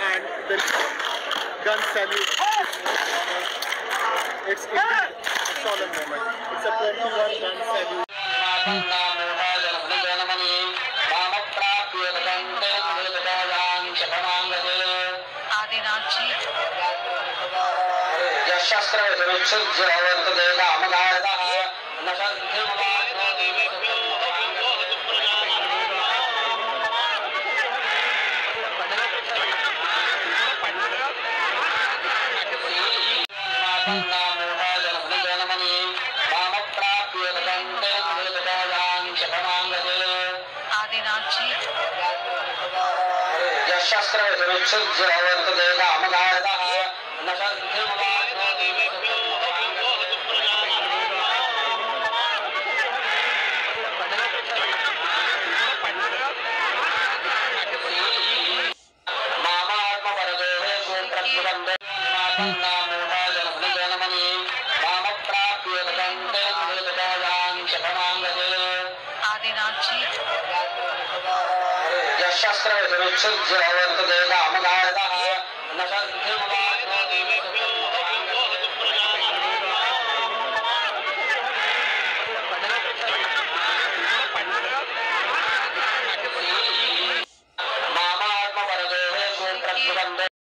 And the gun salute It's, it's a solemn moment. It's a 21 gun salute. शस्त्र विच्छिद्य वर्तते कामदायतः न सुप्रतिबन्धे नामोहाजनमनि मामप्राप्येतकण्ठे मृतकायां शतमाङ्गते आदिनाथजी शस्त्र विच्छिद्य वर्तते कामदायतः